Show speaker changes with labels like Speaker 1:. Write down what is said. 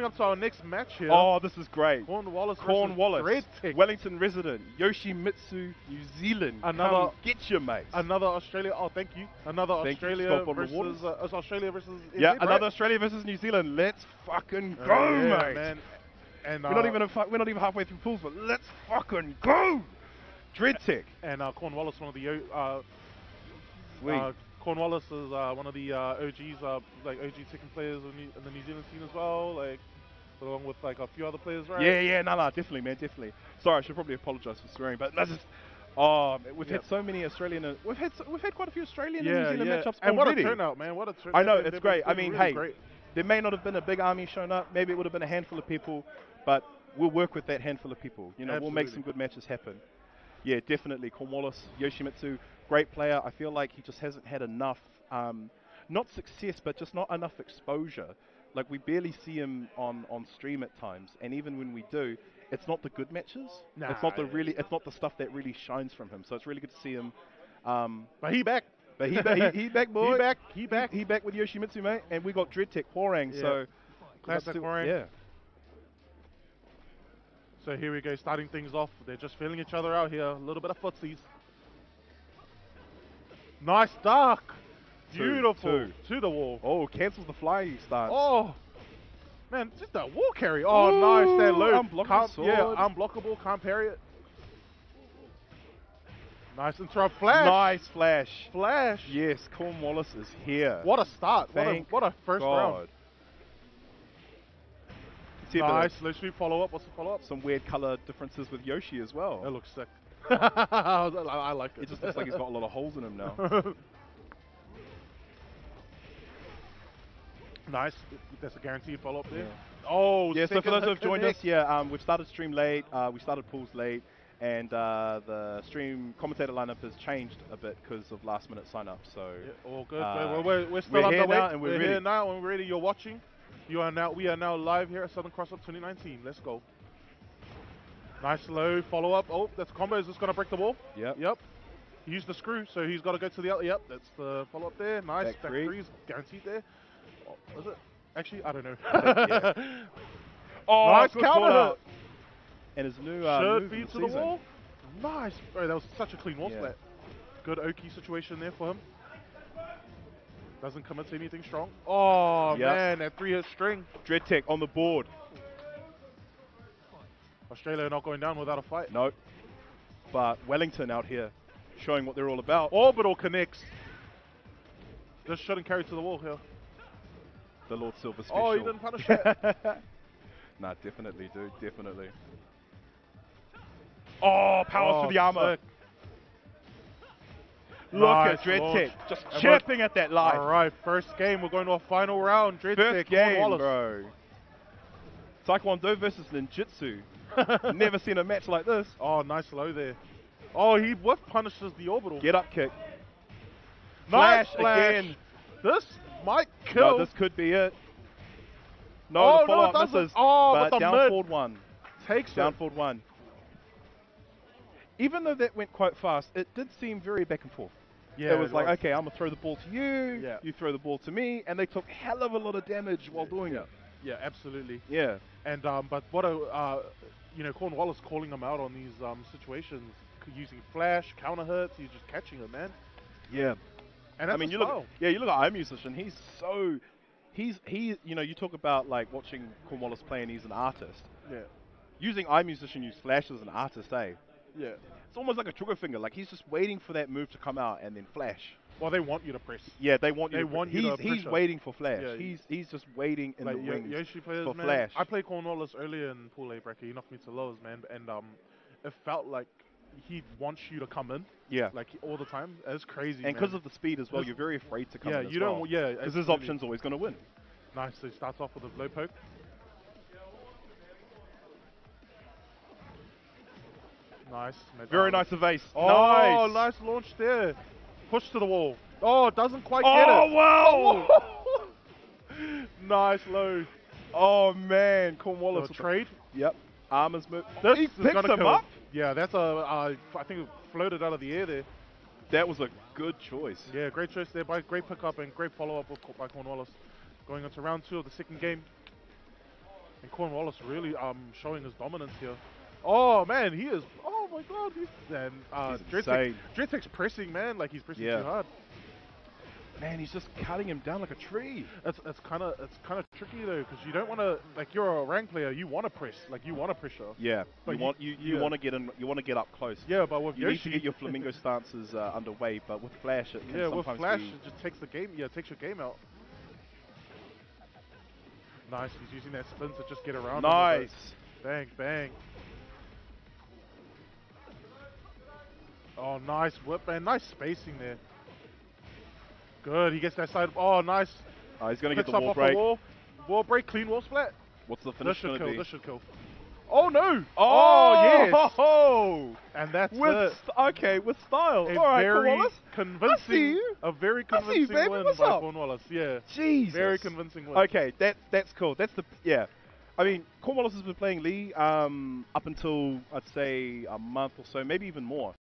Speaker 1: Coming up to our next match here.
Speaker 2: Oh, this is great.
Speaker 1: Cornwallace
Speaker 2: Corn
Speaker 1: versus
Speaker 2: Wallace, Wellington resident, Yoshimitsu, New Zealand.
Speaker 1: Another-
Speaker 2: Come get your mates.
Speaker 1: Another Australia. Oh, thank you. Another
Speaker 2: Thank
Speaker 1: Australia
Speaker 2: Bottle
Speaker 1: versus uh, Australia versus
Speaker 2: yeah, another
Speaker 1: right?
Speaker 2: Australia versus New Zealand. Let's fucking go,
Speaker 1: Uh, yeah,
Speaker 2: mate.
Speaker 1: man. And uh,
Speaker 2: We're not even a fu- we're not even halfway through pools, but let's fucking go. Dread Tech.
Speaker 1: and uh, Cornwallace, one of the uh, uh, Cornwallace is uh, one of the uh, OGs, uh, like OG second players in, New- in the New Zealand scene as well, like along with like a few other players, right?
Speaker 2: Yeah, yeah, no, no, definitely, man, definitely. Sorry, I should probably apologise for swearing, but that's just. Oh, we've
Speaker 1: Yep.
Speaker 2: had so many Australian. uh, We've had so, we've had quite a few Australian
Speaker 1: yeah,
Speaker 2: and New Zealand
Speaker 1: yeah.
Speaker 2: matchups
Speaker 1: And what
Speaker 2: already.
Speaker 1: a turnout, man! What a turnout!
Speaker 2: I know it's great. I mean, hey,
Speaker 1: great.
Speaker 2: there may not have been a big army shown up. Maybe it would have been a handful of people, but we'll work with that handful of people. You know, we'll make some good matches happen. Yeah, definitely. Cornwallace, Yoshimitsu, great player. I feel like he just hasn't had enough, um, not success, but just not enough exposure. Like we barely see him on, on stream at times, and even when we do, it's not the good matches. it's not the really, it's not the stuff that really shines from him. So it's really good to see him. Um,
Speaker 1: But he back.
Speaker 2: but he, ba- he, he back, boy.
Speaker 1: He back. He back.
Speaker 2: He back with Yoshimitsu, mate, and we got Dread Tech Hwoarang,
Speaker 1: Yeah.
Speaker 2: so
Speaker 1: Classic
Speaker 2: that's. Yeah.
Speaker 1: So here we go, starting things off. They're just feeling each other out here. A little bit of footsies. Nice duck. Beautiful.
Speaker 2: two.
Speaker 1: To the wall.
Speaker 2: Oh, cancels the fly stance.
Speaker 1: Oh, man, just that wall carry. Oh, nice. That
Speaker 2: Ooh,
Speaker 1: low.
Speaker 2: unblockable
Speaker 1: Can't-
Speaker 2: sword.
Speaker 1: Yeah, unblockable. Can't parry it. Nice interrupt. Flash.
Speaker 2: Nice flash.
Speaker 1: Flash.
Speaker 2: Yes, Cornwallace is here.
Speaker 1: What a start. What a, what a first
Speaker 2: God.
Speaker 1: round.
Speaker 2: See a bit of
Speaker 1: Nice. Let's follow up. What's the follow up?
Speaker 2: Some weird color differences with Yoshi as well.
Speaker 1: That looks sick. I, I like it.
Speaker 2: It just looks like he's got a lot of holes in him now.
Speaker 1: nice. That's a guaranteed follow up there. Oh,
Speaker 2: yeah, so for those who have joined us, yeah, um, we've started stream late. Uh, we started pools late, and uh, the stream commentator lineup has changed a bit because of last minute sign up. So
Speaker 1: Yeah, all good.
Speaker 2: Uh,
Speaker 1: we're, we're, we're still
Speaker 2: we're here now and we're
Speaker 1: here now and we're ready. You're watching. You are now. We are now live here at Southern Cross Up 2019. Let's go. Nice low follow up. Oh, that's combo. Is this gonna break the wall?
Speaker 2: Yep.
Speaker 1: Yep. He used the screw, so he's got to go to the other. Yep, that's the follow up there. Nice.
Speaker 2: Back
Speaker 1: Back
Speaker 2: three.
Speaker 1: is guaranteed there. Oh, is it? Actually, I don't know.
Speaker 2: Yeah. Oh,
Speaker 1: nice counter
Speaker 2: And his new uh,
Speaker 1: Should
Speaker 2: move
Speaker 1: feed to the
Speaker 2: season.
Speaker 1: wall. Nice. Oh, that was such a clean wall
Speaker 2: Yeah.
Speaker 1: split. Good Oki situation there for him. Doesn't commit to anything strong. Oh
Speaker 2: Yep.
Speaker 1: man, that three hit string.
Speaker 2: Dreadtech on the board.
Speaker 1: Australia not going down without a fight.
Speaker 2: No. But Wellington out here showing what they're all about.
Speaker 1: Orbital connects. This shouldn't carry to the wall here.
Speaker 2: The Lord Silver special.
Speaker 1: Oh, he didn't punish that.
Speaker 2: nah, definitely, dude. Definitely. Oh, power
Speaker 1: Oh,
Speaker 2: to oh, the armor.
Speaker 1: sick.
Speaker 2: Look
Speaker 1: Nice
Speaker 2: at Dread
Speaker 1: launch.
Speaker 2: Tech just
Speaker 1: And
Speaker 2: chirping at that life.
Speaker 1: All right, first game. We're going to a final round. Dread
Speaker 2: First
Speaker 1: Tech,
Speaker 2: game, bro. Taekwondo versus Ninjutsu. Never seen a match like this.
Speaker 1: Oh, nice low there. Oh, he whiff punishes the orbital.
Speaker 2: Get up kick.
Speaker 1: nice
Speaker 2: Flash
Speaker 1: flash.
Speaker 2: again.
Speaker 1: This might kill.
Speaker 2: No, this could be it. No,
Speaker 1: Oh,
Speaker 2: the
Speaker 1: no,
Speaker 2: follow
Speaker 1: it
Speaker 2: up
Speaker 1: doesn't.
Speaker 2: misses.
Speaker 1: Oh,
Speaker 2: but
Speaker 1: the
Speaker 2: down
Speaker 1: mid.
Speaker 2: forward one.
Speaker 1: Takes
Speaker 2: Down
Speaker 1: it.
Speaker 2: forward one. Even though that went quite fast, it did seem very back and forth.
Speaker 1: Yeah,
Speaker 2: it was like, okay, I'm gonna throw the ball to you.
Speaker 1: Yeah.
Speaker 2: You throw the ball to me, and they took hell of a lot of damage while doing it.
Speaker 1: Yeah, absolutely.
Speaker 2: Yeah.
Speaker 1: And um, but what a uh, you know, Cornwallace calling him out on these um situations, using flash, counter hits. He's just catching him, man.
Speaker 2: Yeah.
Speaker 1: And
Speaker 2: I mean, you look. Yeah, you look at iMusician. He's so. He's he. You know, you talk about like watching Cornwallace play, and he's an artist.
Speaker 1: Yeah.
Speaker 2: Using iMusician, use Flash as an artist, eh?
Speaker 1: Yeah.
Speaker 2: It's almost like a trigger finger. Like he's just waiting for that move to come out and then flash.
Speaker 1: Well, they want you to press.
Speaker 2: Yeah, they want you.
Speaker 1: They
Speaker 2: to,
Speaker 1: want you
Speaker 2: he's,
Speaker 1: to
Speaker 2: he's
Speaker 1: pressure.
Speaker 2: waiting for flash.
Speaker 1: Yeah,
Speaker 2: he's he's just waiting in
Speaker 1: like
Speaker 2: the wings
Speaker 1: Yoshi players,
Speaker 2: for
Speaker 1: man.
Speaker 2: flash.
Speaker 1: I played Cornwallace earlier in Pool A bracket. He knocked me to lows, man, and um, it felt like he wants you to come in,
Speaker 2: yeah,
Speaker 1: like all the time. It's crazy.
Speaker 2: and because of the speed as well, you're very afraid to come
Speaker 1: yeah,
Speaker 2: in as
Speaker 1: you don't. Yeah,
Speaker 2: because his option's always going to win.
Speaker 1: Nice. So he starts off with a low poke. Nice.
Speaker 2: Very nice evase.
Speaker 1: Oh,
Speaker 2: nice.
Speaker 1: nice launch there. Push to the wall. Oh, doesn't quite
Speaker 2: Oh
Speaker 1: get it.
Speaker 2: Oh, wow!
Speaker 1: nice low.
Speaker 2: oh man, Cornwallace.
Speaker 1: trade.
Speaker 2: Yep. Armors move.
Speaker 1: This
Speaker 2: he picks him
Speaker 1: kill.
Speaker 2: up.
Speaker 1: Yeah, that's a. Uh, I think it floated out of the air there.
Speaker 2: That was a good choice.
Speaker 1: Yeah, great choice there by great pickup and great follow up by Cornwallace. Going into round two of the second game. And Cornwallace really um showing his dominance here. Oh man, he is. Oh my god, he's and uh, Dreadtech's, pressing man, like he's pressing
Speaker 2: Yeah.
Speaker 1: too hard.
Speaker 2: Man, he's just cutting him down like a tree.
Speaker 1: It's it's kind of it's kind of tricky though because you don't want to like you're a rank player, you want to press, like you want to pressure.
Speaker 2: Yeah,
Speaker 1: But
Speaker 2: you
Speaker 1: you-
Speaker 2: want you, you
Speaker 1: yeah.
Speaker 2: want to get in, you want to get up close.
Speaker 1: Yeah, but with
Speaker 2: You
Speaker 1: Yoshi,
Speaker 2: need to get your flamingo stances uh, underway, but with Flash, it can
Speaker 1: yeah, with Flash, it just takes the game. Yeah, it takes your game out. Nice, he's using that spin to just get around.
Speaker 2: Nice.
Speaker 1: Bang, bang. Oh, nice whip and nice spacing there. Good, he gets that side. Oh, nice.
Speaker 2: Uh, he's going to get the wall break.
Speaker 1: the wall. Wall break, clean wall splat.
Speaker 2: What's the finish going to be?
Speaker 1: This should kill. Oh no!
Speaker 2: Oh,
Speaker 1: yes!
Speaker 2: Oh,
Speaker 1: And that's
Speaker 2: with okay, with style.
Speaker 1: A
Speaker 2: All right,
Speaker 1: very
Speaker 2: Cornwallace.
Speaker 1: convincing,
Speaker 2: you.
Speaker 1: a very
Speaker 2: see you,
Speaker 1: convincing
Speaker 2: baby.
Speaker 1: win
Speaker 2: What's
Speaker 1: by
Speaker 2: up?
Speaker 1: Cornwallace. Yeah,
Speaker 2: Jesus.
Speaker 1: very convincing win.
Speaker 2: Okay, that that's cool. That's the yeah. I mean, Cornwallace has been playing Lee um, up until I'd say a month or so, maybe even more.